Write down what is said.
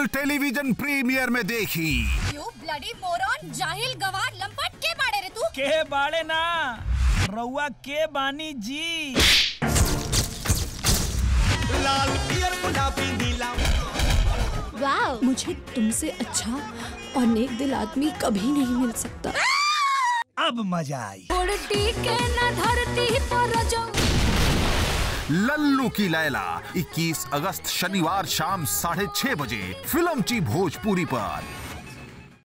World television premiere में देखी। You bloody moron जाहिल गवार लंपट के बाड़े रे तू के बाड़े ना? रउआ के बानी जी। लाल पियर गुलाबी नीला। वाह मुझे तुमसे अच्छा और नेक दिल आदमी कभी नहीं मिल सकता। अब मज़ा आई। उड़ती के न धरती लल्लू की लैला 21 अगस्त शनिवार शाम साढ़े छह बजे फ़िल्म ची भोजपुरी पर।